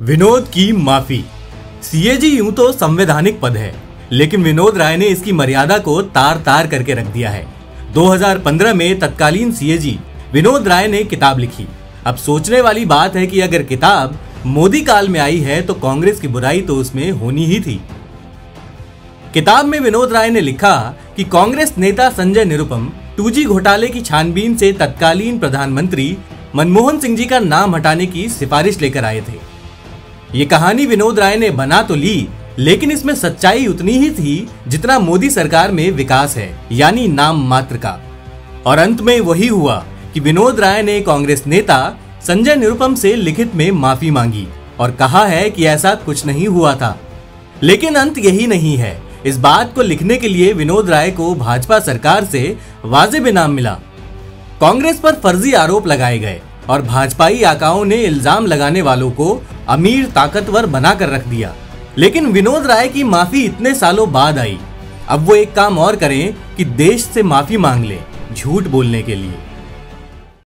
विनोद की माफ़ी। सीएजी यूँ तो संवैधानिक पद है, लेकिन विनोद राय ने इसकी मर्यादा को तार तार करके रख दिया है। 2015 में तत्कालीन सीएजी विनोद राय ने किताब लिखी। अब सोचने वाली बात है कि अगर किताब मोदी काल में आई है तो कांग्रेस की बुराई तो उसमें होनी ही थी। किताब में विनोद राय ने लिखा कि कांग्रेस नेता संजय निरुपम टू घोटाले की छानबीन से तत्कालीन प्रधानमंत्री मनमोहन सिंह जी का नाम हटाने की सिफारिश लेकर आए थे। ये कहानी विनोद राय ने बना तो ली, लेकिन इसमें सच्चाई उतनी ही थी जितना मोदी सरकार में विकास है, यानी नाम मात्र का। और अंत में वही हुआ कि विनोद राय ने कांग्रेस नेता संजय निरुपम से लिखित में माफ़ी मांगी और कहा है कि ऐसा कुछ नहीं हुआ था। लेकिन अंत यही नहीं है। इस बात को लिखने के लिए विनोद राय को भाजपा सरकार से वाजिब इनाम मिला। कांग्रेस पर फर्जी आरोप लगाए गए और भाजपाई आकाओं ने इल्ज़ाम लगाने वालों को अमीर ताकतवर बनाकर रख दिया। लेकिन विनोद राय की माफ़ी इतने सालों बाद आई। अब वो एक काम और करें कि देश से माफ़ी मांग ले, झूठ बोलने के लिए।